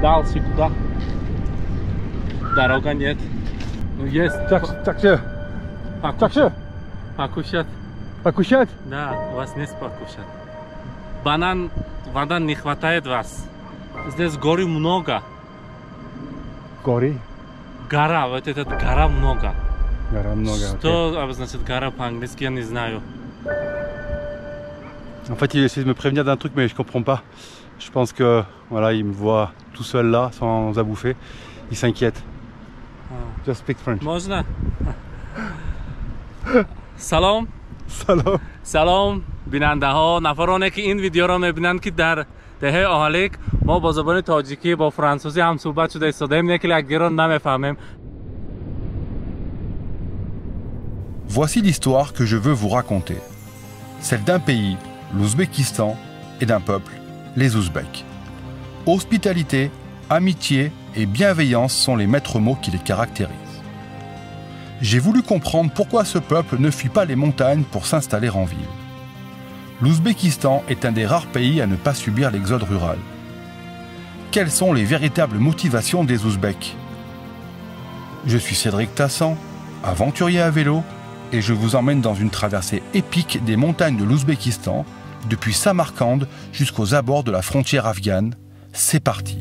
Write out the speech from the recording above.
дальше туда. Дорога нет. Ну есть Так, так что, покушать. так что, покушать. покушать? Да, у вас есть покушать. Банан, вода не хватает вас. Здесь горы много. Гори. Гора, вот этот гора много. Гора много. Что обозначает гора по-английски, я не знаю. En fait, il essaie de me prévenir d'un truc, mais je comprends pas. Je pense que voilà, il me voit tout seul là, sans à bouffer. Il s'inquiète. Oh. Just speak French. Można. سلام سلام سلام بیننده ها نفرانه که این ویدیو را میبینند که در دهه آهالیک ما با زبان تاجیکی با فرانسوزی هم صحبت شده استاده ایم یک لگدی را نمیفهمیم Voici l'histoire que je veux vous raconter. Celle d'un pays l'Ouzbékistan, et d'un peuple, les Ouzbeks. Hospitalité, amitié et bienveillance sont les maîtres mots qui les caractérisent. J'ai voulu comprendre pourquoi ce peuple ne fuit pas les montagnes pour s'installer en ville. L'Ouzbékistan est un des rares pays à ne pas subir l'exode rural. Quelles sont les véritables motivations des Ouzbeks? Je suis Cédric Tassan, aventurier à vélo, et je vous emmène dans une traversée épique des montagnes de l'Ouzbékistan, depuis Samarcande jusqu'aux abords de la frontière afghane. C'est parti.